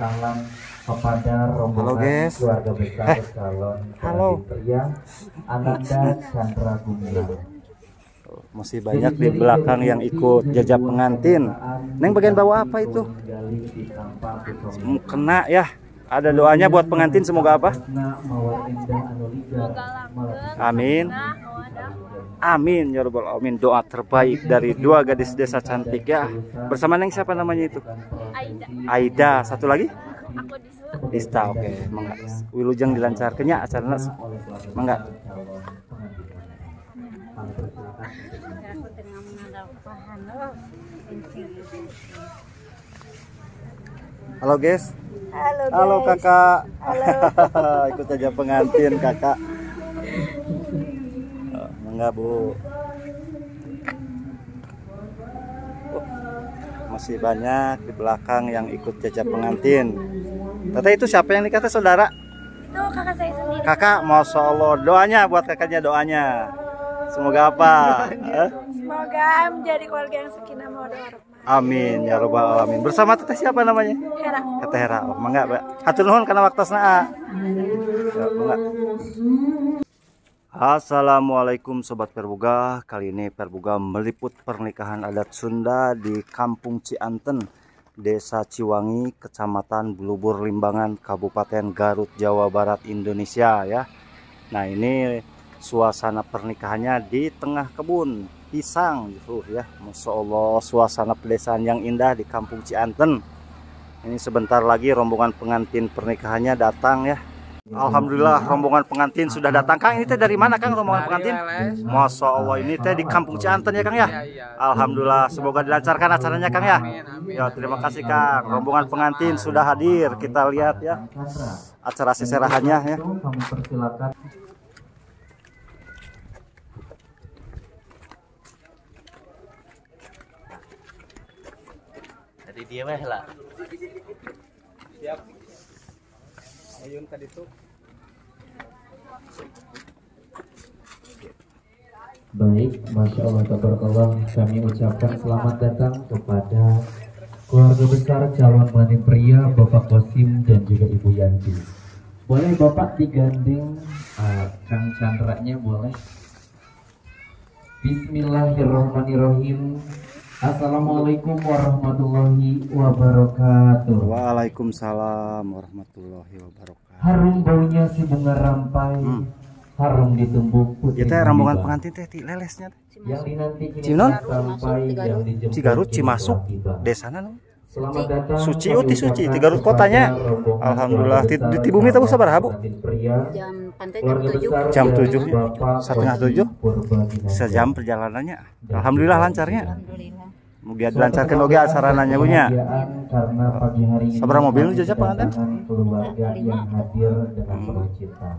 sahlan kepada rombongan guys. keluarga besar Eh, calon halo. pria Ananda Chandra Gumilang. Masih banyak di belakang yang ikut jajak pengantin. Neng bagian bawah apa itu? Hmm, Kena ya. Ada doanya buat pengantin semoga apa? Nah, anu Amin. Amin ya rabbal alamin. Doa terbaik dari dua gadis desa cantik ya. Bersama Neng siapa namanya itu? Aida Aida. Satu lagi? aku Dista. Oke, mangga. Wilujeng dilancarkannya acaranya. Mangga. tengah mengadapkan Halo guys. halo Halo kakak. Ikut aja pengantin kakak. Mangga bu. Oh, masih banyak di belakang yang ikut jajak pengantin. Tata itu siapa yang dikata saudara? itu kakak saya sendiri Kakak, masya Allah. Doanya buat kakaknya doanya. Semoga apa? Eh? semoga menjadi keluarga yang sakinah mawaddah warahmah Amin ya robbal alamin. Bersama teteh siapa namanya? Hera Teteh Hera. Oh, mangga, Mbak. Hatur nuhun kana waktasna. A. Ya, mangga. Assalamualaikum Sobat Perbuga Kali ini Perbuga meliput pernikahan adat Sunda di Kampung Cianten Desa Ciwangi, Kecamatan Bulubur Limbangan, Kabupaten Garut, Jawa Barat, Indonesia ya. Nah ini suasana pernikahannya di tengah kebun pisang gitu ya. Masya Allah suasana pedesaan yang indah di Kampung Cianten. Ini sebentar lagi rombongan pengantin pernikahannya datang ya Alhamdulillah rombongan pengantin sudah datang. Kang ini teh dari mana Kang rombongan pengantin? Masya Allah ini teh di kampung Cianten ya Kang ya? Alhamdulillah semoga dilancarkan acaranya Kang ya? Ya terima kasih Kang. Rombongan pengantin sudah hadir. Kita lihat ya acara seserahannya ya. Itu kami persilakan Jadi dia mah lah. Ayun tadi tuh Baik, Masya Allah, Tabarakallah. Kami ucapkan selamat datang kepada Keluarga besar calon pengantin pria Bapak Kosim dan juga Ibu Yanti. Boleh Bapak digandeng ah, Kang Chandra-nya boleh? Bismillahirrahmanirrahim Assalamualaikum warahmatullahi wabarakatuh Waalaikumsalam warahmatullahi wabarakatuh Harum baunya si bunga rampai Harum ditumbuk putih Ya teh rombongan Nabila. pengantin teh ti lelesnya teh. yang dinanti kini Cinon? sampai yang dijemput Cigarut Cimasuk desana no. Selamat datang Suci uti suci ucapkan di Garut kotanya. Alhamdulillah. Di- di Tibumi tahu besar sabaraha, Bu? pengantin pria, jam pantai jam tujuh Jam tujuh, setengah tujuh. Sejam perjalanannya. Alhamdulillah lancarnya. alhamdulillah Mugia dilancarkan oge acarananya punya. Kebahagiaan karena pagi hari ini Sabaraha mobil jajak pengantin? keluarga yang hadir dengan penuh cinta.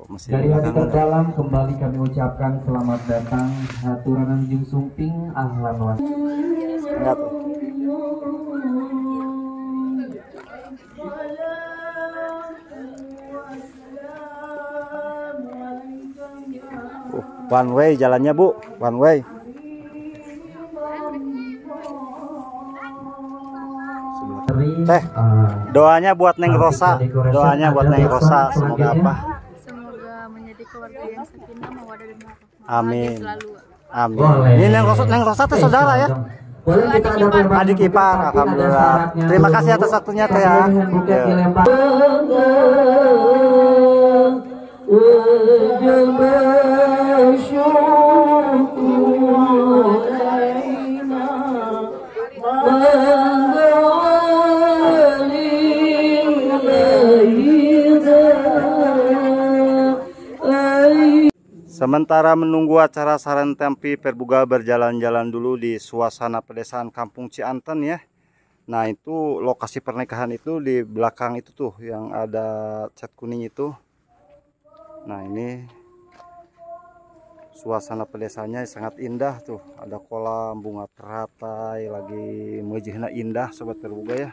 Oh, masih Dari hati terdalam kembali kami ucapkan selamat datang Haturanan Jung Sumping Ahlan wa Enggak tuh. Uh, one way jalannya bu, one way. Teh, doanya buat Neng Rosa, doanya buat Neng Rosa, semoga apa? semoga menjadi keluarga yang sakinah mawaddah dan warahmah Amin. Amin. Ini Neng Rosa, Neng Rosa teh saudara ya. Adik ipar, alhamdulillah. Terima kasih atas waktunya teh ya. Dengan buket Sementara menunggu acara saran tempi perbuga berjalan-jalan dulu di suasana pedesaan Kampung Cianten ya. Nah itu lokasi pernikahan itu di belakang itu tuh yang ada cat kuning itu. Nah ini suasana pedesanya sangat indah tuh. Ada kolam bunga teratai lagi mejihna indah sobat perbuga ya.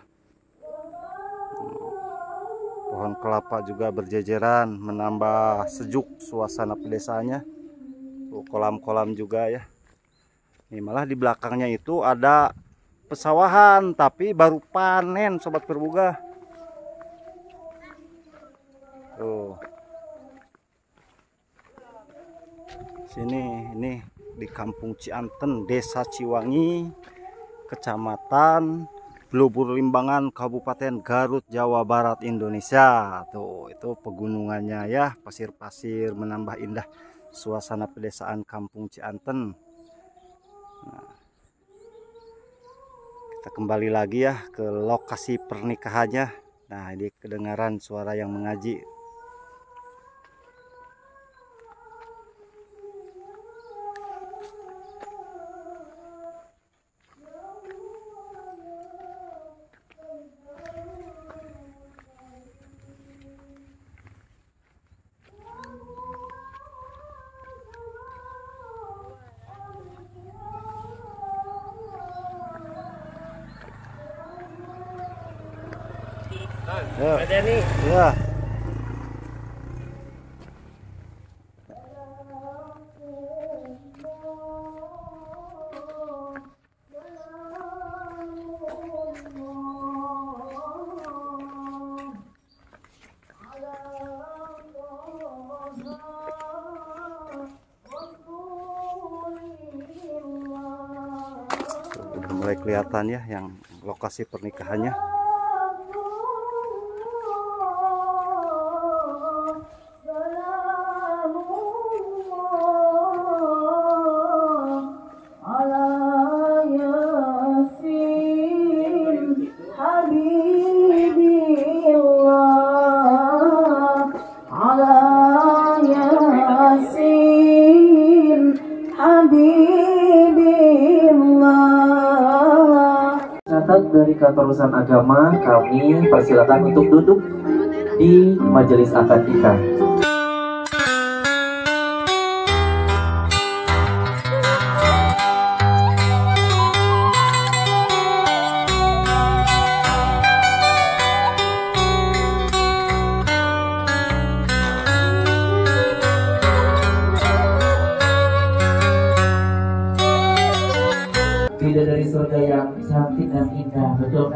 Pohon kelapa juga berjejeran menambah sejuk suasana pedesanya. Tuh, kolam-kolam juga ya. Nih malah di belakangnya itu ada pesawahan tapi baru panen sobat perbuga tuh sini ini di kampung Cianten desa Ciwangi kecamatan Blubur Limbangan Kabupaten Garut Jawa Barat Indonesia. Tuh itu pegunungannya ya. Pasir-pasir menambah indah suasana pedesaan kampung Cianten. Nah, kita kembali lagi ya ke lokasi pernikahannya. Nah ini kedengaran suara yang mengaji Ya. Ya. Udah mulai ya yang lokasi pernikahannya. Dari kantor agama, kami persilakan untuk duduk di majelis akad nikah.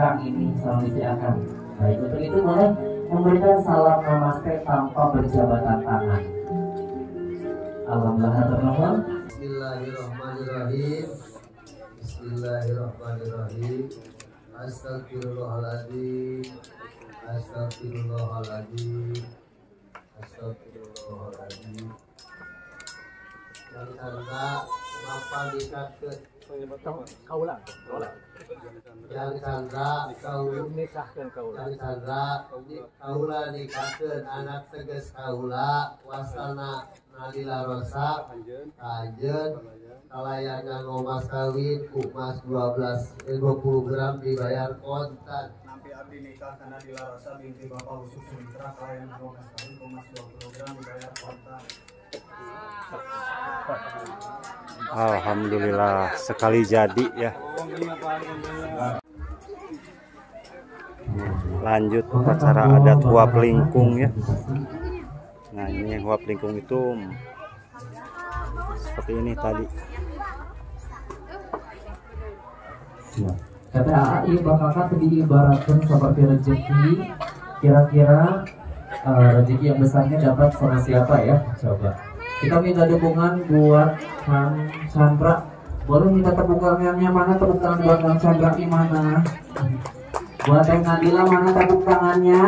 Kang ini salam akan. Baik, untuk itu boleh memberikan salam namaste tanpa berjabatan tangan. Alhamdulillah ternuhun. Bismillahirrahmanirrahim. Bismillahirrahmanirrahim. Astagfirullahaladzim. Astagfirullahaladzim. Astagfirullahaladzim. Yang canda mapa dikatkeun kaulah yang canda kau nikahkan kaulah yang canda kaula nikahkeun anak teges kaula wasana Nadila Rosa Kajen kalayangan omas kawin ukmas 12 eh, 20 gram dibayar kontan. Nampi abdi nikah karena dilarasa binti bapak usus mitra klien 12 tahun komas 20 gram dibayar kontan Alhamdulillah sekali jadi ya. Lanjut upacara adat uap lingkung ya. Nah ini uap lingkung itu seperti ini tadi. Ya. Kata AI bakal diibaratkan seperti rezeki. Kira-kira eh, rezeki yang besarnya dapat sama siapa ya? Coba. Kita minta dukungan buat Kang Chandra. Boleh minta tepuk tangannya mana? Tepuk tangan buat Kang Chandra di mana? Buat Teh Nadila mana tepuk tangannya?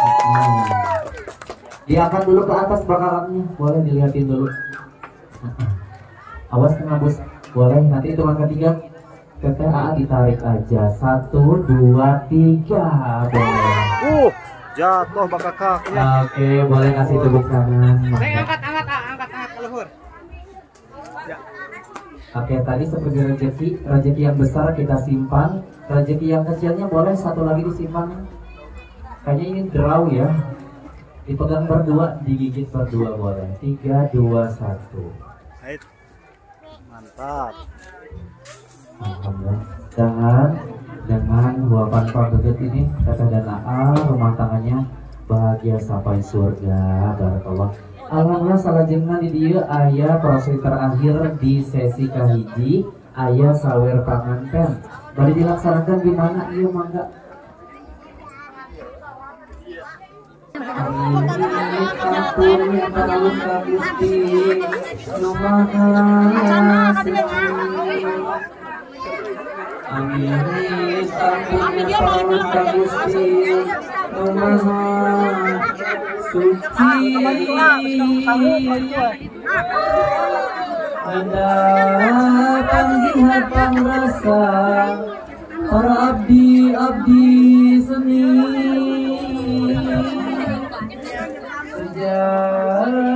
Hmm. Diangkat dulu ke atas bakalannya. Boleh dilihatin dulu. Awas kena bus. Boleh nanti hitungan ketiga TTA ditarik aja satu dua tiga boleh Uh, jatuh bakakaknya. oke boleh kasih tepuk tangan angkat angkat angkat angkat ke luhur oke tadi seperti rezeki rezeki yang besar kita simpan. Rezeki yang kecilnya boleh satu lagi disimpan. Kayaknya ini draw ya. Dipegang berdua digigit berdua boleh. Tiga dua satu. Mantap. Alhamdulillah. Dan dengan luapan Pak ini kata dan AA rumah tangannya bahagia sampai surga. Barakallah. Alhamdulillah salah jenengan di dia ayah proses terakhir di sesi kahiji ayah sawer panganten bari dilaksanakan di mana? Iya mangga Amin. Kami dia mau Gusti. Suci. Ada panggilan pangrasa para abdi abdi seni berkemarakan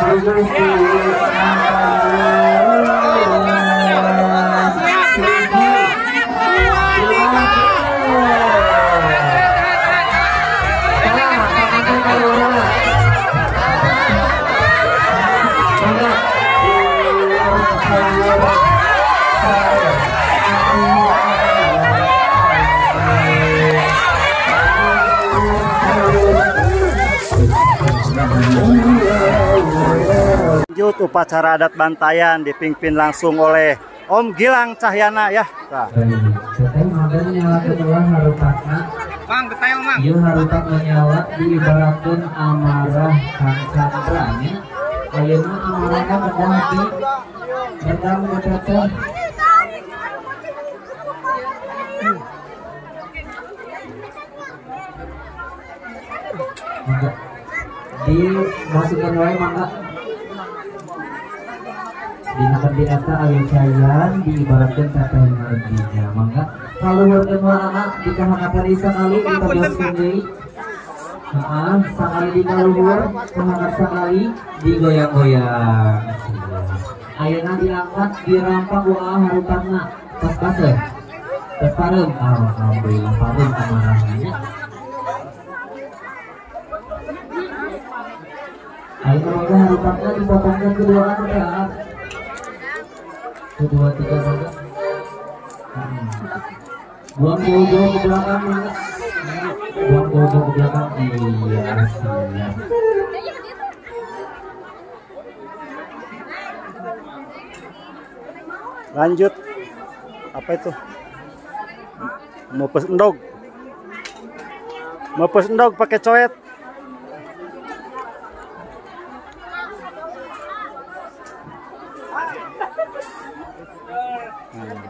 Thank you. Lanjut upacara adat bantayan dipimpin langsung oleh Om Gilang Cahyana ya. Nah, Teteh makan nyala kedua harupatna Mang, detail mang. Ieu harupat menyala diibaratkeun amarah Kang Chandra nya. Ayeuna amarahna kedah di Bedang teteh. Mangga. Di masukkan wae mangga. Dinakan di eta aya cayan diibaratkeun teteh ngareginya mangga. Kalau warga anak di kahanapan isa kali kita belaskeun deui. Heeh, sakali di kaluhur, semangat sekali digoyang-goyang. Ayeuna diangkat, dirampak wa harutanna. Pas paseur. Pas pareum. Alhamdulillah pareum amarahnya. Ayeuna mangga harutanna dipotongkeun kedua anu Kedua tiga mangga. Buang jauh-jauh ke belakang mangga. Buang jauh-jauh ke belakang. Iya, siap. lanjut apa itu? Mepes endog. Mepes endog pakai coet. Nah,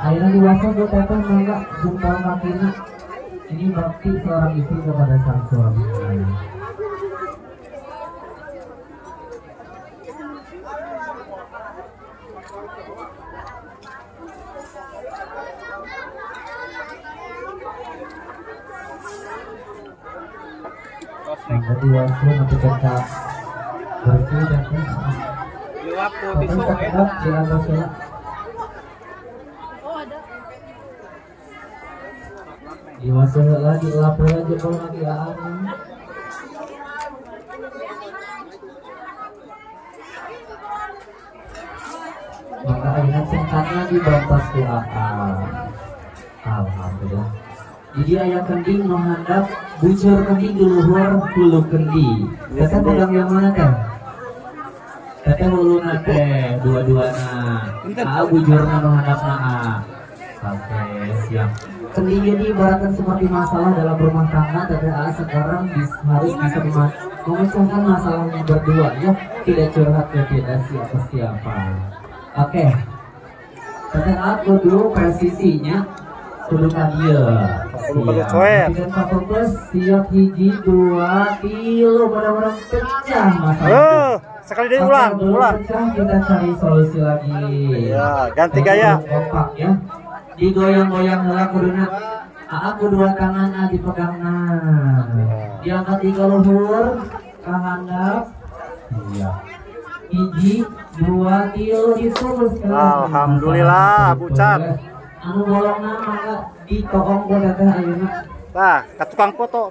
Akhirnya dewasa buat teteh mangga jempol kakina. Ini bakti seorang istri kepada sang suami. Jadi nanti kita bersih dan Tapi tisu ya. tetap jalan. Oh ada. Iwasu lagi lapor aja kalau lagi aan. Maka ingat singkatnya di bampas doa. Alhamdulillah. Jadi ayah kending menghadap bujur kending di luhur hulu kendi. Kata pegang yang mana teh? Kata hulu nate dua-duana. Ah bujurna menghadap naa. Oke siap. Kendi jadi ibaratkan seperti masalah dalam rumah tangga. A sekarang bis- harus bisa memecahkan masalahnya berdua ya. Tidak curhat ke tidak siapa siapa. Oke. Teteh A kudu presisinya kudu kadia. Kudu coet. Dan kapolres siap hiji dua tilu pada-pada pecah masalah. Sekali deh ulang, ulang. pecah, kita cari solusi lagi. Ya, ganti gaya. Kompak ya. Digoyang-goyang heula kuduna. Aa kedua tangan ah dipegang nah. Diangkat tiga luhur ka handap. Iya. Hiji, dua, tilu diteruskan. Alhamdulillah, Bucat. Anu bolongna mangga ditoong ku teteh ayeuna. Nah, ke tukang foto.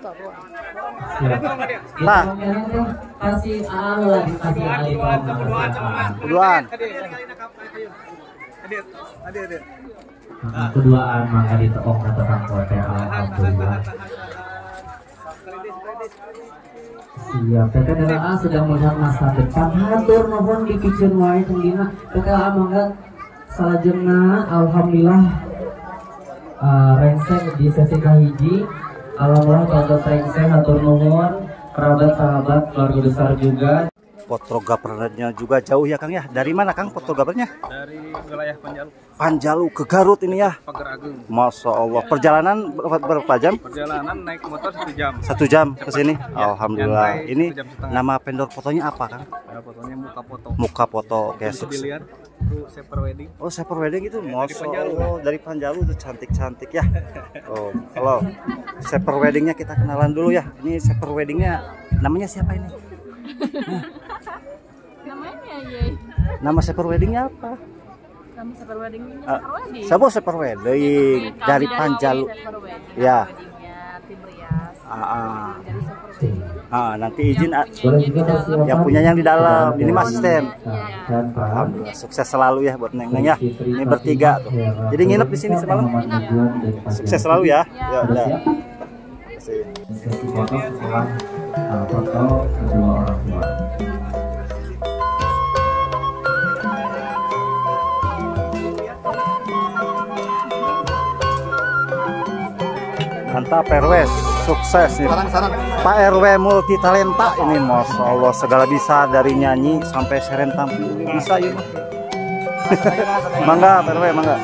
Nah. Kasih Allah dikasih ali tong. Keduaan. Hadir, hadir, hadir. Maka keduaan mangga ditoong ka tukang foto. Alhamdulillah. Siap, Teteh DLA sedang melihat masa depan. Hatur nuhun dipikeun wae tengdina. Teteh DLA mangga salajengna alhamdulillah uh, rengsek di sesi kahiji. Alhamdulillah pada rengsek hatur nuhun kerabat sahabat keluarga besar juga Fotografernya juga jauh ya Kang ya. Dari mana Kang fotografernya? Dari wilayah Panjalu, Panjalu ke Garut ini ya. Pagar Agung. Masya Allah. Perjalanan berapa, berapa jam? Perjalanan naik motor satu jam. Satu jam ke sini. Ya, Alhamdulillah. nyantai Ini nama vendor fotonya apa Kang? Ya, fotonya muka foto. Muka foto kayak dilihat itu Super Wedding. Oh, Super Wedding itu Masya Panjalu. Allah dari Panjalu itu cantik-cantik ya. Oh, kalau Super Weddingnya kita kenalan dulu ya. Ini Super Weddingnya namanya siapa ini? Namanya ya. Nama Super Weddingnya apa? Kami wedding. Sabo Super Wedding Kami dari Panjalu. Ya. Weddingnya tim Rias. Ah, ah. Dari super wedding. Ah, nanti izin ah, boleh juga persiapan yang punya yang di dalam. Ini dan Pak Alhamdulillah sukses selalu ya buat Neng Neng ya. Ini bertiga tuh. Jadi nginep di sini semalam. Sukses selalu ya. Ya udah. ya. Terima kasih. Mantap RW, sukses nih. Pak RW multi talenta ini, masya Allah segala bisa dari nyanyi sampai seren tampil bisa ya. mangga Pak RW, mangga.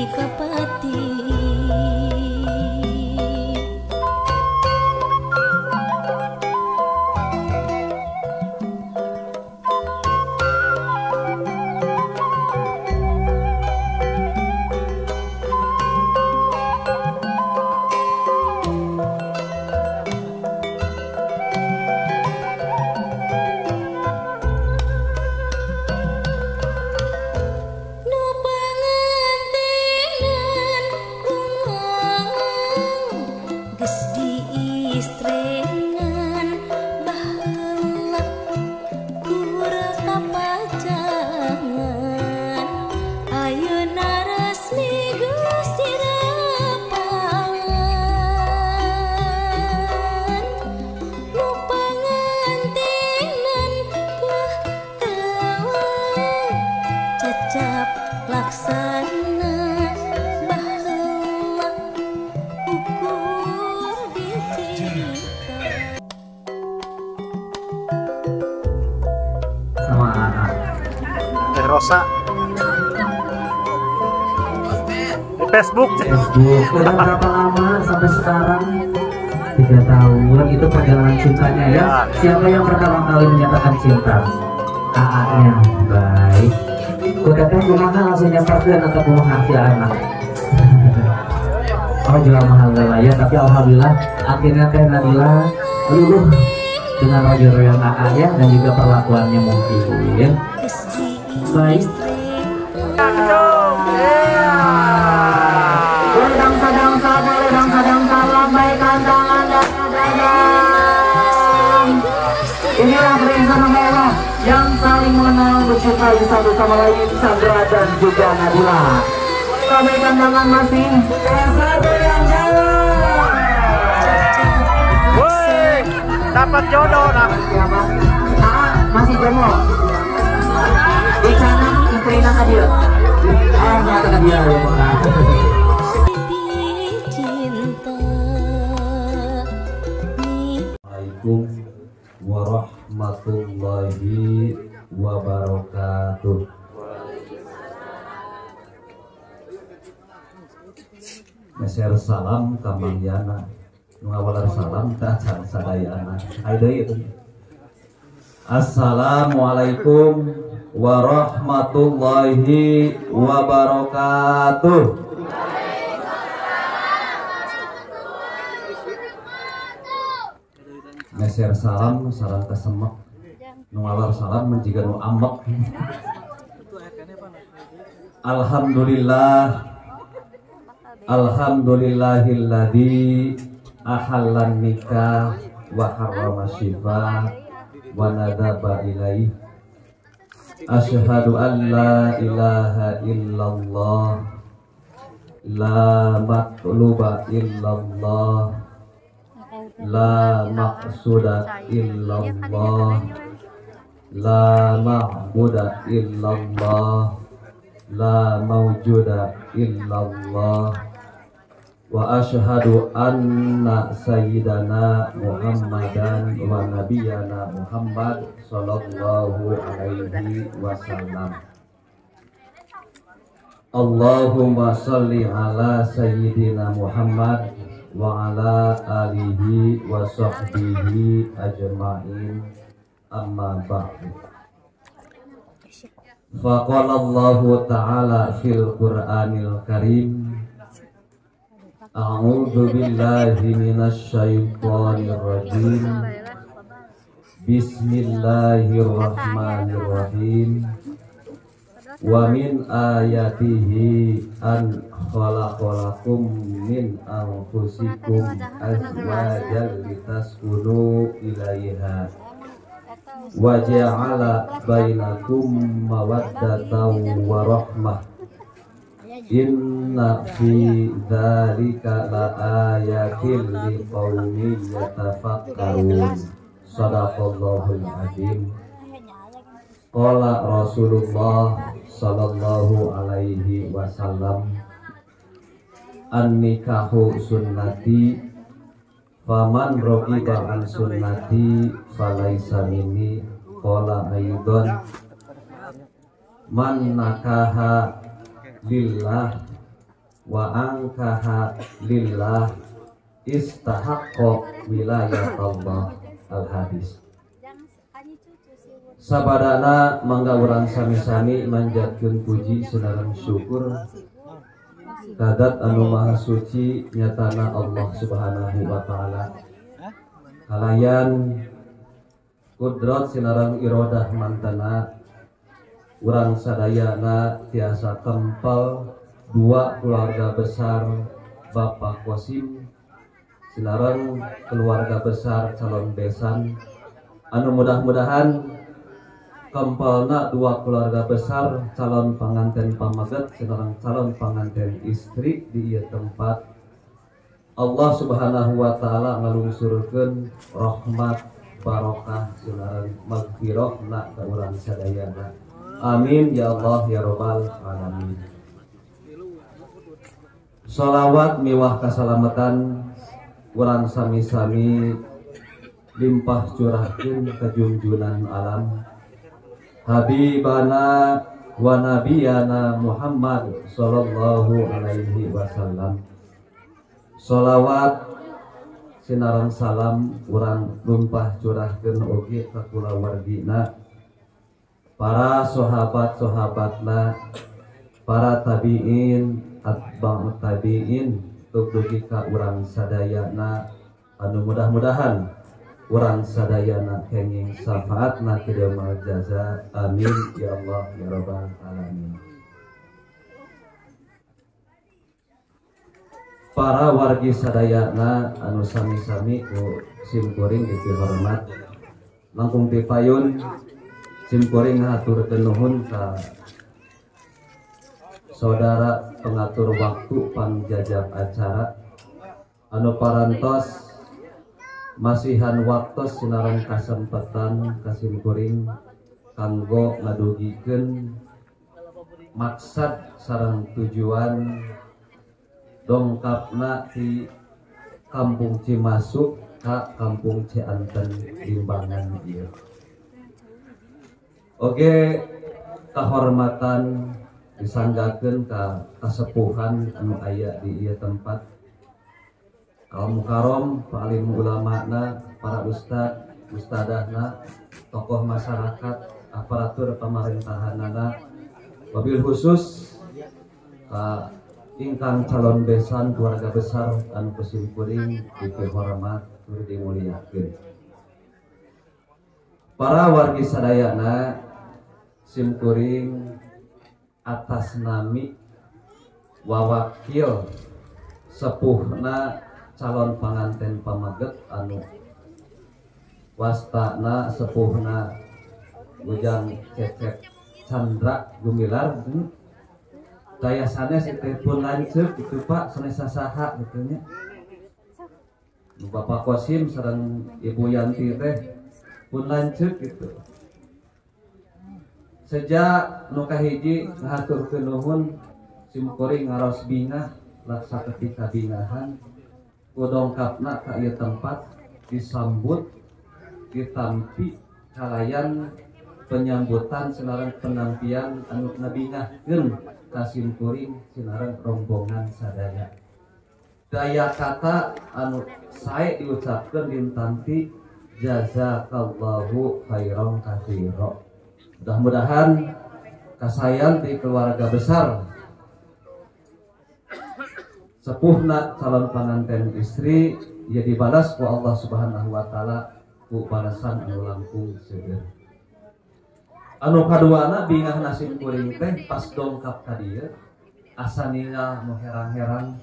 pati kapati Facebook udah berapa lama sampai sekarang? Tiga tahun. Itu perjalanan cintanya ya. Iya. Siapa yang pertama kali menyatakan cinta? AA-nya baik. Kau teh kumaha langsung nyamperkan atau kumaha si anak oh jual mahal ya. Tapi alhamdulillah akhirnya teh Nadila luluh dengan Roger Royal AA ya dan juga perlakuannya mungkin. Baik. Yeah. disukai satu sama lain Sandra dan juga Nadila. Kami tantangan masih satu yang jalan. Woi dapat jodoh nah ah, masih demo. di kanan Ibrina hadir ah dia Assalamualaikum warahmatullahi wabarakatuh. Meser salam kamangyana Ngawalar salam acan sadayana. Ayo itu Assalamualaikum warahmatullahi wabarakatuh. Meser salam salam kesemek Ngawalar salam menjiga nu ambek Alhamdulillah Alhamdulillahilladzi ahallan nikah wa harrama shifa wa nadaba ilaih Asyhadu an la ilaha illallah La matluba illallah La maqsuda illallah La ma'buda illallah La mawjuda illallah Wa ashhadu anna sayyidana Muhammadan wa nabiyana Muhammad sallallahu alaihi wasallam. Allahumma salli ala sayyidina Muhammad wa ala alihi wa sahbihi ajma'in. Amma ba'du. Faqala Allah Ta'ala syaithanir rajim Bismillahirrahmanirrahim Wa min ayatihi an khalaqalakum min anfusikum azwajan litaskunu ilaiha wa ja'ala bainakum mawaddatan wa rahmah Inna fi dzalika laayatin liqaumin yatafakkarun. Sadaqallahul azim. Qala Rasulullah sallallahu alaihi wasallam An-nikahu sunnati Faman rogiba an sunnati Falaisa minni. Qala aydon Man nakaha lillah. Wa angkaha lillah. Istahakko wilayat Allah Al-Hadis. Sabadana mangga urang sami-sami manjatkeun puji senarang syukur kadat anu maha suci nyatana Allah Subhanahu wa taala. Kalayan kudrat sinarang irodah mantana urang sadayana tiasa tempel dua keluarga besar Bapak Kosim sinarang keluarga besar calon besan. Anu mudah-mudahan kempalna dua keluarga besar calon pengantin pamagat seorang calon pengantin istri di ieu tempat. Allah subhanahu wa ta'ala ngalungsurkeun rahmat barokah sinaran magfirah na ka urang sadayana amin ya Allah ya rabbal alamin. Salawat miwah kasalamatan urang sami-sami limpah curahkeun ka junjunan alam. Habibana wa nabiyana Muhammad sallallahu alaihi wasallam. Salawat sinarang salam urang lumpah curahkeun oge ka kulawargina para sahabat-sahabatna para tabiin atba'ut tabiin dugi ka urang sadayana anu mudah-mudahan urang sadayana kenging syafaat na kidamal jaza amin. Ya Allah ya rabbal alamin. Para wargi sadayana anu sami-sami ku simkuring dipihormat. Langkung dipayun simkuring ngaturkeun nuhun ka saudara pengatur waktu pangjajab acara anu parantos masihan waktu sinaran kasempatan kasim kuring kanggo ngadugikeun maksad sarang tujuan dongkapna di Kampung Cimasuk ka Kampung Cianten Limbangan ieu. Oge kehormatan disanggakeun ka kasepuhan anu aya di ieu tempat. Kaum karom paling ulama para ustad ustadahna tokoh masyarakat aparatur pemerintahanana wabil khusus uh, ingkang calon besan keluarga besar anu kusimpuring dipihormat tur dimuliakeun. Para wargi sadayana simkuring atas nami wawakil. Sepuhna calon pengantin pamaget anu wastana sepuhna bujang cecep Chandra Gumilar daya sanes itu pun lancep itu pak sanes saha gitu nya. Bapak Kosim sareng Ibu Yanti teh pun lancep gitu sejak nuka hiji ngaturkeun nuhun simkuring ngaros bingah laksa ketika bingahan kudongkapna ka ieu tempat disambut ditampi kalayan penyambutan sinaran penampian anu ngabingahkeun kasim kuring sinaran rombongan sadaya. Daya kata anu sae diucapkeun dintanti jazakallahu khairan katsira mudah-mudahan kasayan di keluarga besar sepuhna calon pengantin istri ia dibalas ku Allah Subhanahu wa taala ku balasan anu langkung seger. Anu kaduana bingah nasim kuring teh pas dongkap ka dieu asa ninggal nu heran-heran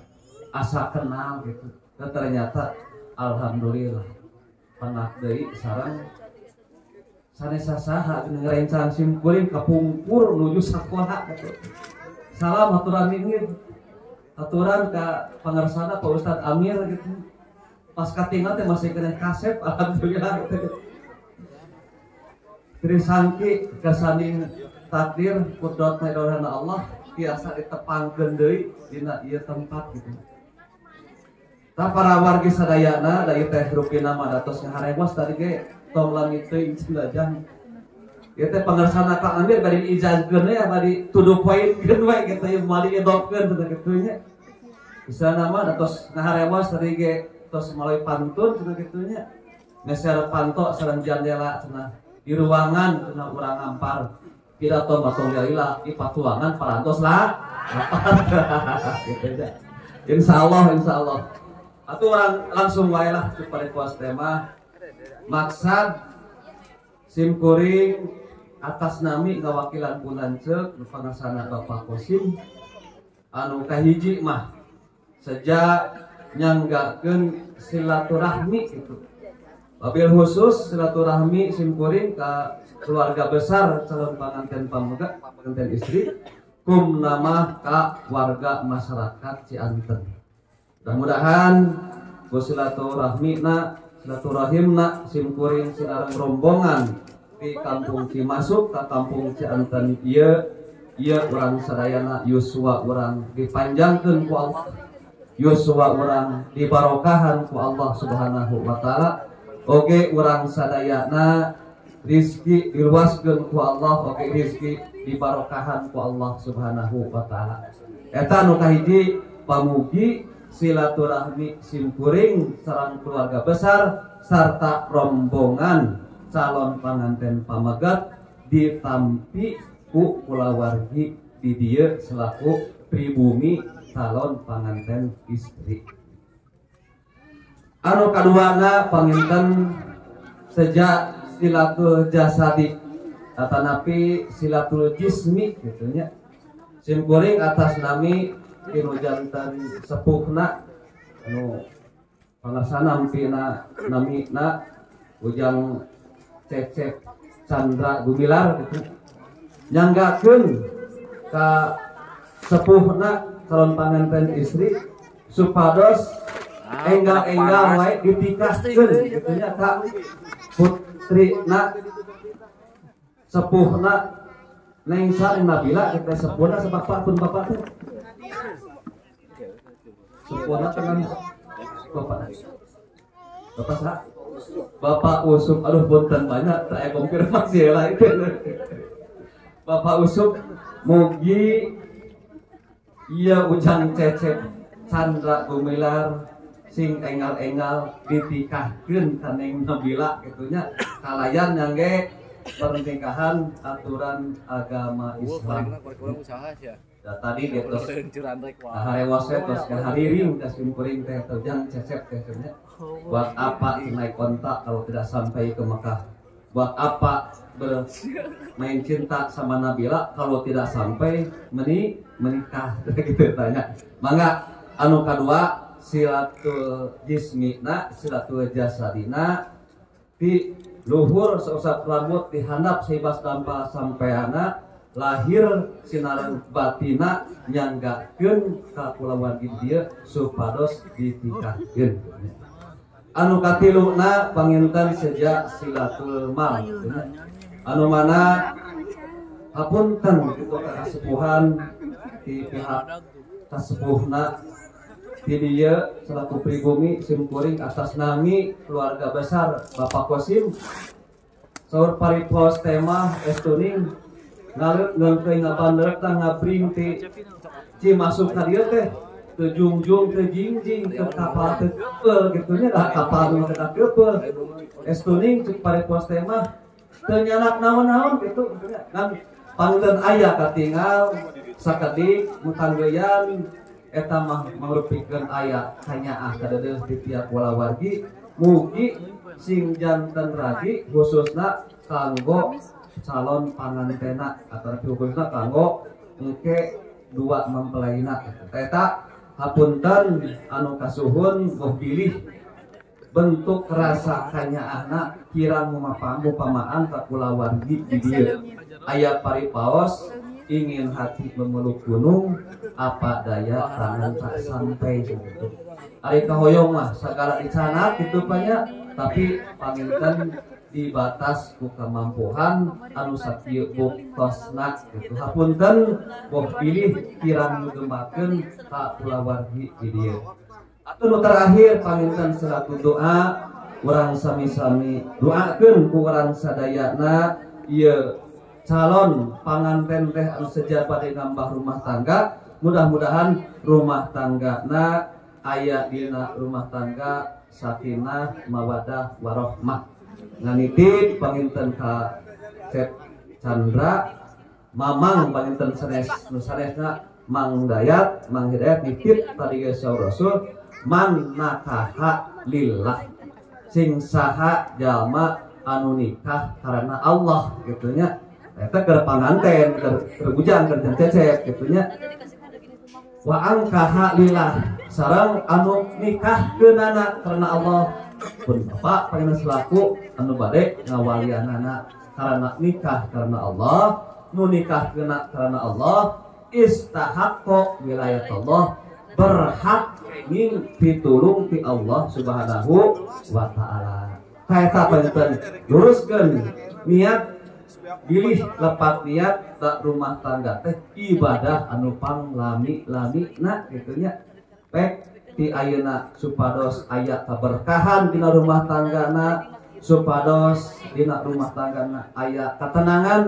asa kenal gitu. Dan ternyata alhamdulillah deui sarang sanesa saha ngerencang sim kuring kapungkur nuju sakola gitu. Salam aturan ini aturan ke pengersana Pak Ustadz Amir gitu. Pas katingal teh masih kena kasep alhamdulillah gitu. Trisangki kesaning takdir kudrat medorana Allah biasa ditepangkeun deui dina ieu tempat gitu. Tah para wargi sadayana dari teh rupina madatos ngaharewas tadi ge tong langit teuing cendajan Ieu teh pangersana Kang Amir bari ijazkeun ya bari tuduh poinkeun we kitu ieu mali edopkeun teh kitu nya bisa nama atos ngaharewas tadi ge tos melalui pantun cenah kitu nya Ngeser panto sareng jandela cenah di ruangan cenah urang ngampar. Pidato batong lila di patuangan parantos lah. Insya Allah, Insya Allah. Atau orang langsung wae lah kepada kuas tema maksad simkuring atas nami ngawakilan bulan cek pangasana Bapak Kosim. Anu kahiji mah sejak nyanggakeun silaturahmi itu. Wabil khusus silaturahmi simkuring ke keluarga besar calon pengantin pamuga pengantin istri kum nama ka warga masyarakat Cianten. Mudah-mudahan silaturahmi na silaturahim na simkuring sinarang rombongan. Di kampung Cimasuk ke kampung Cianten. Iya iya orang sadayana Yuswa orang dipanjangkan ku Allah. Yuswa orang dibarokahan ku Allah subhanahu wa ta'ala. Oke orang sadayana rizki diluaskan ku Allah. Oke rizki dibarokahan ku Allah subhanahu wa ta'ala. Eta nu kahiji pamugi silaturahmi simkuring sarang keluarga besar serta rombongan calon pengantin pamagat ditampi ku kulawargi di dia selaku pribumi calon pengantin istri. Anu kaduana panginten sejak silatul jasadi atau napi silatul jismi gitunya simkuring atas nami kinu jantan sepuhna anu pangasana ampina nami na ujang cecep Chandra Gumilar gitu. Nyanggakeun ka sepuhna calon pengantin istri supados enggal-enggal wae ditikaskeun gitu nya ka putrina sepuhna Neng Sari Nabila kita sepuhna sebapak pun bapak teh sepuhna dengan bapak. Bapak sa bapak usuk aduh punten banyak saya konfirmasi itu bapak usuk mugi iya ujang cecep Chandra Gumilar sing engal-engal ditikahkeun ka Neng Nabila gitunya kalayan nyangge pernikahan aturan agama Islam. Ya, tadi dia terus hari wase terus ke hariring terus kuring teh terjang cecep teh nya. Buat apa naik kontak kalau tidak sampai ke Mekah? Buat apa bermain cinta sama Nabila kalau tidak sampai meni menikah gitu tanya. Mangga anu kedua silatul jismina silatul jasadina di luhur seusap rambut dihandap sehibas tanpa sampai anak lahir sinaran batina nyanggakeun ka kulawan dia supados ditikahkeun anu katiluna panginten sejak silatul mal anu mana? Hapunten gitu kasepuhan di pihak kasepuhna. Di dia selaku pribumi simkuring atas nami keluarga besar Bapak Kosim. Saur paripos tema estuning ci masuk teh teu jungjung teu jingjing teu kapal keupel gitu nya da kapal nu teu keupel estuning cek paripos tema teu nyanak naon-naon gitu kan pangeuteun aya katinggal sakedik mutanggeyan eta mah merupakan ayat hanya ah kadeudeus di tiap walawargi mugi sing jantan ragi khususna kanggo calon pangantena atau khususna kanggo engke dua mempelaina eta hapunten anu kasuhun mau pilih. Bentuk rasa kanya anak kirang mumapamu pamaan kakulawargi di dia. Ayat paripaos ingin hati memeluk gunung apa daya tangan tak sampai Ari kahoyong mah segala dicana gitu banyak tapi panginten di batas ku kemampuan anu sakieu buktosna gitu. Hapunten boh pilih kirang ngegemakeun ka kulawargi di dieu. Atuh terakhir panginten selaku doa urang sami-sami doakeun ku urang sadayana ieu calon panganten teh anu sejabat ngambah rumah tangga. Mudah-mudahan rumah tangga na ayat dina rumah tangga sakinah mawadah warohmah nganitip panginten ka Cep Chandra mamang panginten sanes nu sanesna Mang Dayat Mang Hidayat nitip tadi geus Rasul man nakaha lillah sing saha jalma anu nikah karena Allah gitunya eta ke panganten ke bujang ke cecep gitunya wa angkaha lillah sarang anu nikah keunana karena Allah pun bapak pengen selaku anu bade ngawalianana karena nikah karena Allah nu nikah kena karena Allah istahaqqa wilayat Allah berhak ingin pitulung ti Allah subhanahu wa ta'ala. Kayak apa luruskan niat pilih lepat niat tak rumah tangga teh ibadah anu pang lami lami nak gitunya pek di ayana supados ayat keberkahan di rumah tangga nak supados di rumah tangga nak ayat ketenangan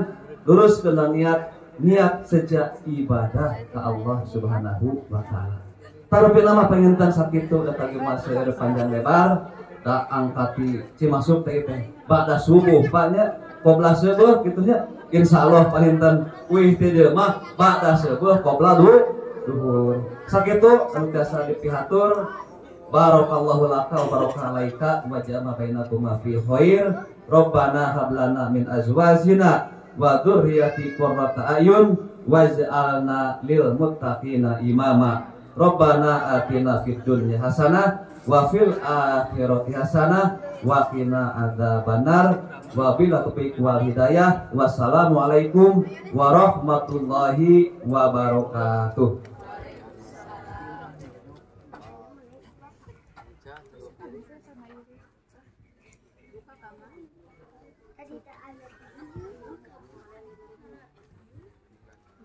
lurus kena niat niat sejak ibadah ke Allah subhanahu wa ta'ala. Tapi nama pengintan itu datang masa ada panjang lebar tak angkati cimasuk teh teh. Pada subuh banyak kobra sebuah gitunya insya Allah palintan wih tidak mah pada sebuah kobra dulu duhur sakitu biasa dipihatur Barakallahu laka wa baraka alaika wa jama bainakum fi khair. Rabbana hablana min azwajina wa dzurriyyati qurrata ayun waj'alna lil muttaqina imama. Rabbana atina fid dunya hasanah wa fil akhirati hasanah wa qina adzabannar. Wa bila taufiq wal hidayah. Wassalamualaikum warahmatullahi wabarakatuh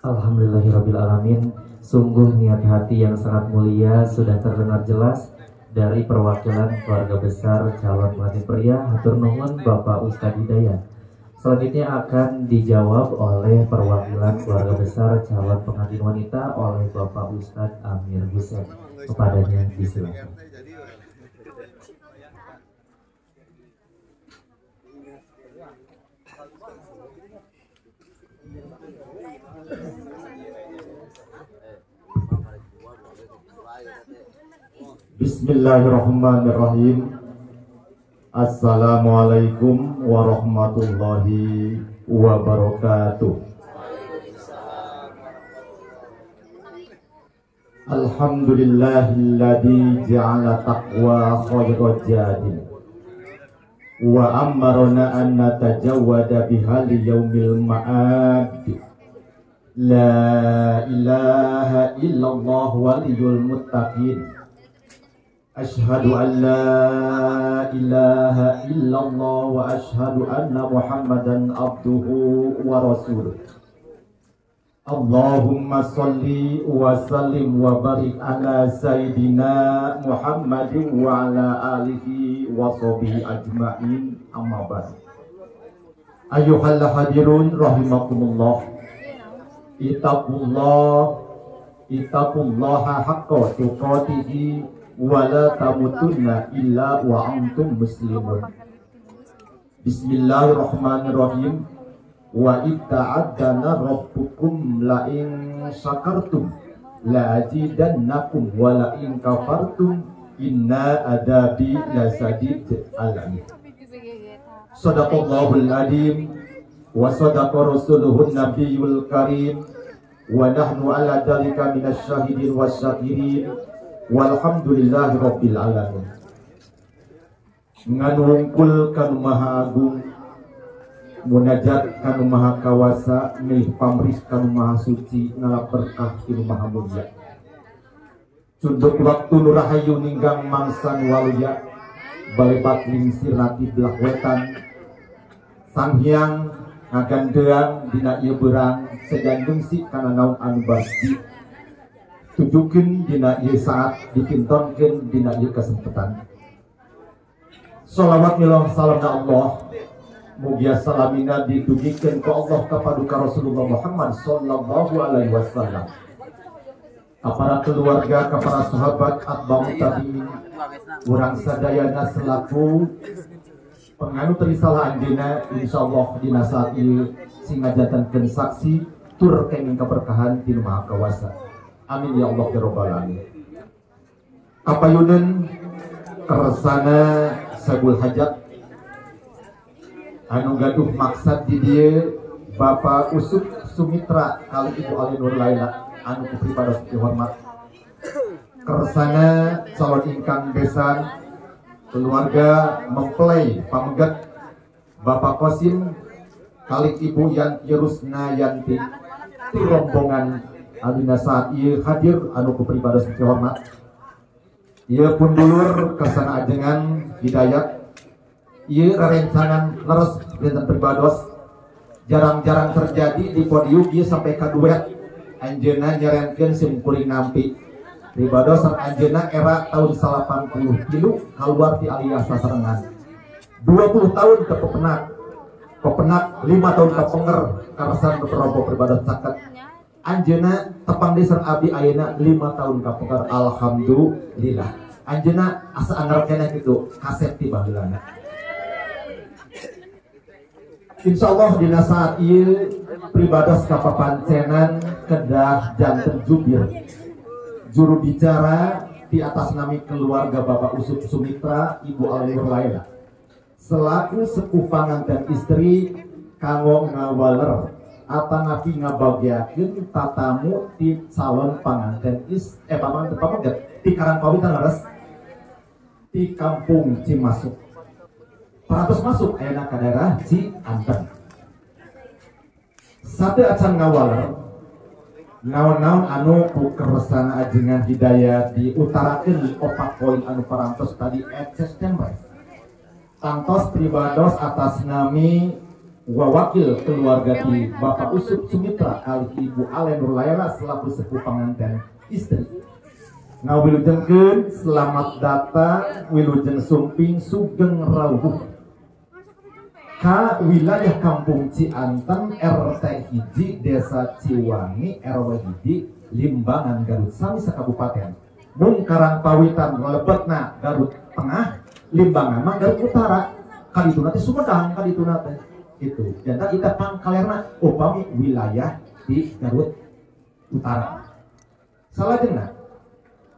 Alhamdulillahirrabbilalamin Sungguh niat hati yang sangat mulia Sudah terdengar jelas Dari perwakilan keluarga besar Calon pengantin pria Hatur nuhun Bapak Ustadz Hidayat Selanjutnya akan dijawab oleh perwakilan keluarga besar calon pengantin wanita oleh Bapak Ustadz Amir Hussein. Kepadanya disilakan. Bismillahirrahmanirrahim. Assalamualaikum warahmatullahi wabarakatuh. Alhamdulillahilladzi ja'ala taqwa khairat jadin. Wa amarna an natajawwada bihali yaumil ma'ad. La ilaha illallah waliyul muttaqin أشهد أن لا إله إلا الله وأشهد أن محمدا عبده ورسوله. اللهم صل وسلم وبارك على سيدنا محمد وعلى آله وصحبه أجمعين. أما بعد. أيها الحاضرون رحمكم الله. اتقوا الله. اتقوا الله حق تقاته. Wala tamutunna illa wa antum muslimun. Bismillahirrahmanirrahim. Wa itta'addana rabbukum la in syakartum la azidannakum wa la in kafartum. Inna adabi lasadid alam Sadaqallahul adim wa sadaqa rasuluhun nabiyul karim. Wa nahnu ala dalika minas syahidin was syakirin walhamdulillahi rabbil alamin. Nganungkul kanu maha agung munajat kanu maha kawasa milih pamrih kanu maha suci ngalap berkah kanu maha mulia. Cunduk waktu nurahayu ninggang mangsan waluya balebat lingsir nati belah wetan. Sang hyang ngagandean dina ieu berang segandung si kana naun anu tunjukin dina ieu saat dipintonkeun dina ieu kesempatan. Salawat milah salamna Allah. Mugia salamina ditugikeun ke Allah kepada Rasulullah Muhammad sallallahu alaihi wasallam. Para keluarga, kepada sahabat, atba'u tabi'in, urang sadayana selaku penganut risalah anjeuna insyaallah dina saat ini sing ngajantankeun saksi tur kenging keberkahan di Maha Kawasa. Amin ya Allah ya Rabbal Alamin. Apa yunen keresana sabul hajat anu gaduh maksad di dia Bapak Usuk Sumitra kali Ibu Ali Nur Laila anu kupripados dihormat keresana calon ingkang besan keluarga mempelai pamegat Bapak Kosim kali Ibu Yan Yerusna Yanti rombongan Adina saat ia hadir anu kepribadas hormat. Ia pun dulur ke sana ajengan hidayat. Ia rencangan leres dengan pribados jarang-jarang terjadi di podium ia sampai kaduet anjena nyarenkeun simkuring nampi. Pribados sareng anjena era tahun 80 kilo keluar di alias sasarengan. 20 tahun ke pepenak. Pepenak 5 tahun ke penger karasan beberapa pribados caket Anjena tepang desa Abi Ayana lima tahun kapukar Alhamdulillah. Anjena asa anggar kena itu kaset tiba baheulana. Insya Allah di saat ini pribadas kapapancenan kedah jantung jubir. Juru bicara di atas nami keluarga Bapak Usuk Sumitra Ibu Alir Laila. Selaku sepuh dan istri kanggo ngawaler apa nabi ngabagiakeun tatamu di salon panganten is eh paman paman di Karangpawitan laras di kampung Cimasuk. Peratus masuk enak ke daerah Cianten satu acan ngawaler naon-naon anu ku keresana ajengan hidayah di opat poin anu parantos tadi at September. Tantos pribados atas nami wawakil keluarga di Bapak Usuk Sumitra kali Ibu Alen Nurlayla selaku sepuh pengantin istri. Nah wilujengkeun selamat datang. Wilujeng sumping sugeng rawuh ka wilayah Kampung Cianten RT hiji Desa Ciwangi RW hiji Limbangan Garut sami sakabupaten Mun Karang Pawitan lebetna Garut Tengah Limbangan Garut Utara. Kaditu nanti Sumedang kaditu nanti gitu. Dan kita pangkalerna upami wilayah di Garut Utara. Salah jenah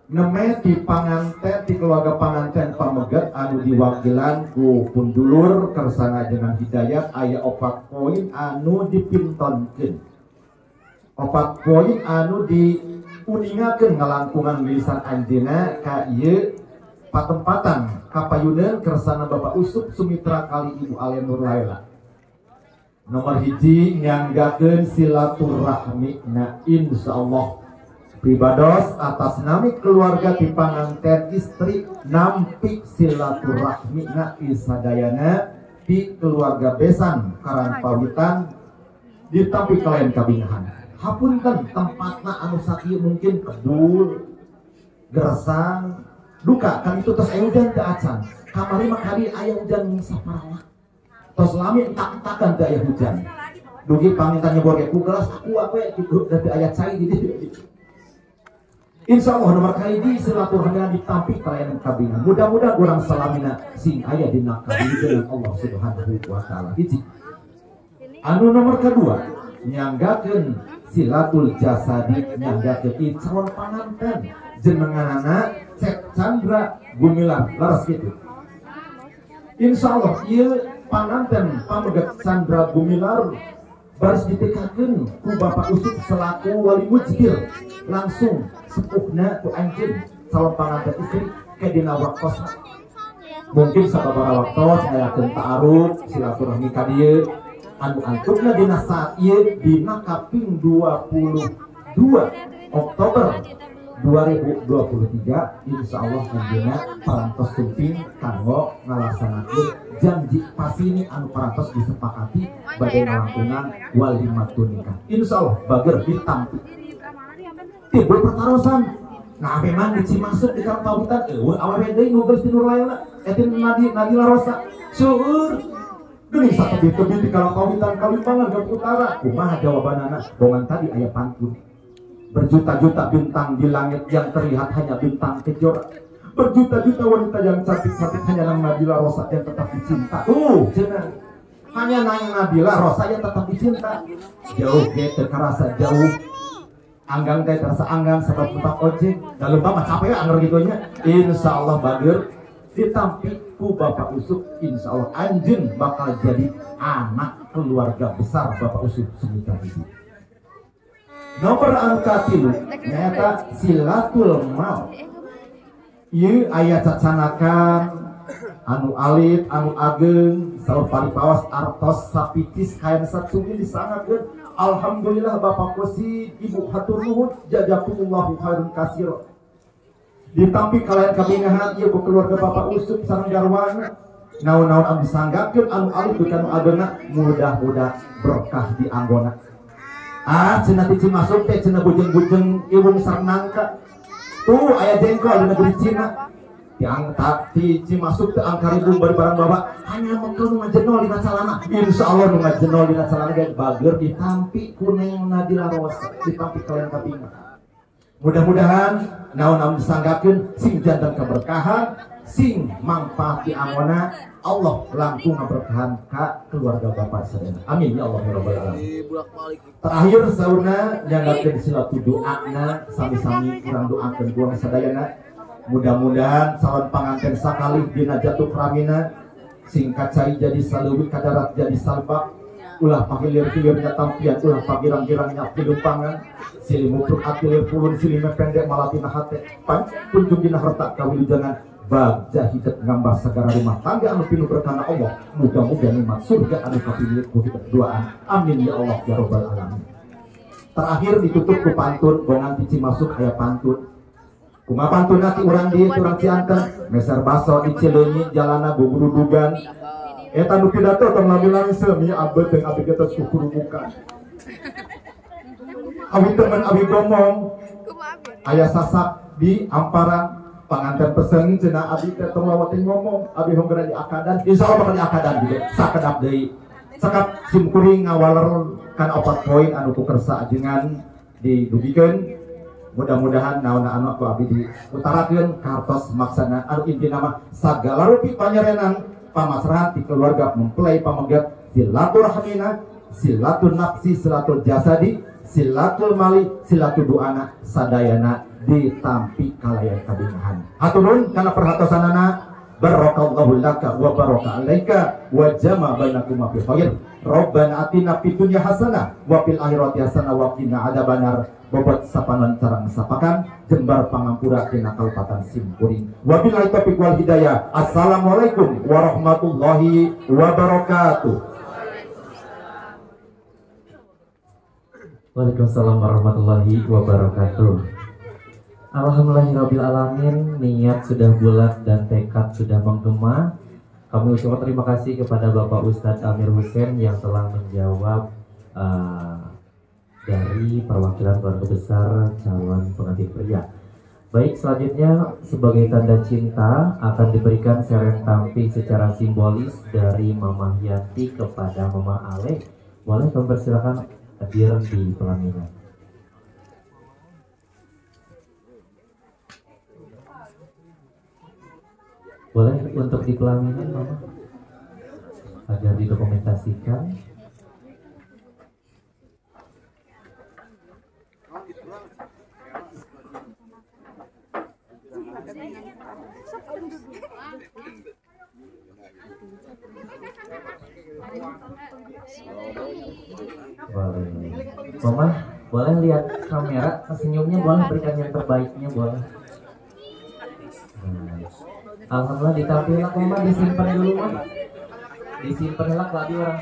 Neme di panganten di keluarga panganten pamegat anu diwakilan ku pundulur kersana dengan hidayat ayah opat poin anu dipintonkeun. Opat poin anu diuningakeun ngelangkungan lisan anjena ka ieu patempatan kapayuneun kersana Bapak Usuk Sumitra kali Ibu Alen Nurlaila nomor hiji nyanggakeun silaturahmi. Na insyaallah. Pribados atas nami keluarga di panganten istri nampi silaturahmi. Na isadayana di keluarga besan karang pawitan ditampi kalian kabingahan. Hapunten tempatna anu sakieu mungkin kedul gersang duka. Kan itu tos aya hujan teu acan. Kamari mah kali aya hujan saparalah tos lami entak-entakan teu aya hujan dugi paminta nyebor ku gelas aku apa gitu dari ayat cai di Insya Allah nomor kali di silaturahmi ditampik kalian kabingan. Mudah-mudahan orang salamina sing ayah di nakal dengan Allah Subhanahu wa taala. Hiji. Anu nomor kedua nyanggakeun silatul jasadi nyanggakeun calon panganten jenenganana Cek Chandra Gumilar laras gitu. Insya Allah ieu panganten pamegat Chandra Gumilar baris ditekakeun ku Bapak Usuk selaku wali mujkir. Langsung sepuhna ku anjeun calon pangantin istri ke dina waktos mungkin sababaraha waktos ngayakeun ta'aruf silaturahmi ka dieu. Anu antupna dina saat ieu dina kaping 22 Oktober 2023 insya Allah anjeunna parantos sumping kanggo ngalaksanakeun janji pasti ini anu parantos disepakati bagai langkungan walimatun nikah insya Allah bager ditampi timbul pertarusan. Nah memang di Cimasuk di Karang Pawitan eh awal deui nu geus tinur layana etin nadi nadi larosa seueur geuning sakebit-kebit di Karang Pawitan Kalimbangan ke utara. Kumaha jawabanana bongan tadi aya pantun berjuta-juta bintang di langit yang terlihat hanya bintang kejora. Berjuta-juta wanita yang cantik-cantik hanya Nabila Rosa yang tetap dicinta. Uh cenah hanya nang Nabila Rosa yang tetap dicinta. Jauh ge terkerasa jauh. Anggang teh terasa anggang sebab tempat ojek. Dan lupa mah capek anggar gitu nya. Insya Allah bager ditampi ku Bapak Usuk insya Allah anjing bakal jadi anak keluarga besar Bapak Usuk sebentar ini nomor angka tilu nyata silatul maut Ieu aya cacanakan anu alit anu ageng saur paripawas artos sapitis kain satsungi disangakeun alhamdulillah Bapak Kosi Ibu hatur nuhun jazakumullahu khairan kasir ditampi kalian kabingahan ieu keluarga Bapak Usuk sareng garwana naon-naon anu disanggakeun anu alit duka anu agengna mudah-mudah berkah di anggona ah cenah ti masuk teh cenah bujeng-bujeng iwung sareng nangka tuh ayah jengkol di negeri Cina. Yang tapi masuk ke angka ribu barang bawa. Hanya mengkau nu ngajenol di calana insya Allah nu ngajenol di calana guys. Bager ditampi kuning nadila rosa ditampi kalian kabinga mudah-mudahan naon naon disanggakeun sing jantan keberkahan sing manfaat di amona Allah langkung ngaberkahan ka keluarga bapak sadaya amin ya Allah ya rabbal alamin. Terakhir nyanggakeun silatu doana sami-sami kurang doakeun gua sadayana. Mudah-mudahan calon panganten sakali dina jatuh pramina singkat cari jadi saluwi kadarat jadi salbak ulah pagilir-gilirnya tampian ulah pagirang-girangnya pilumpangan silimupruk atilir pulun silime pendek malatina hate pan kunjung dina harta kawilujangan bab jahidat ngambah segala rumah tangga anu pinuh berkana Allah. Mudah-mudahan nikmat surga anu kapilih ku doaan. Amin ya Allah ya robbal alamin. Terakhir ditutup ku pantun gongan tici masuk aya pantun. Kuma pantun nanti orang di orang cianten. Meser baso di cileunyi jalana buburudugan eta nu pidato tong lamunan semi abet jeung abdi kita sukurubukan Abi temen abi ngomong ayah sasak di amparan panganten pesen cina abi teh lawatin ngomong abi honggera di akadan insya Allah bakal di akadan gitu sakedap deui sekap sim kuring ngawaler kan opat poin anu ku kersa ajengan didugikeun mudah-mudahan naon anu aku abi diutarakeun kartos maksana anu inti nama sagala rupi panyerenan pamasrahan di keluarga mempelai pamegat silaturahmina silatul nafsi silatul jasadi silatul mali silatul doana sadayana ditampi kalayan kabingahan haturun karena perhatosanana barakallahu laka wa baraka alaika wa jama bainakum fi khair. Rabbana atina fid dunya hasanah wa fil akhirati hasanah wa qina adzabannar. Bobot sapanan carang sapakan jembar pangampura tina kabupaten Simkuring wabillahi taufiq wal hidayah. Assalamualaikum warahmatullahi wabarakatuh. Waalaikumsalam warahmatullahi wabarakatuh. Alhamdulillahirabbil alamin, niat sudah bulat dan tekad sudah menggema. Kami ucapkan terima kasih kepada Bapak Ustadz Amir Hussein yang telah menjawab uh, dari perwakilan keluarga besar calon pengantin pria. Baik, selanjutnya sebagai tanda cinta akan diberikan seren tamping secara simbolis dari Mama Yanti kepada Mama Ale. Boleh kami persilakan hadir di pelaminan. Boleh untuk di pelaminan, Mama? Agar didokumentasikan. Boleh. Mama, boleh lihat kamera, senyumnya boleh berikan yang terbaiknya boleh. Hmm. Alhamdulillah ditampilkan disimpan dulu mah. Disimpan lah orang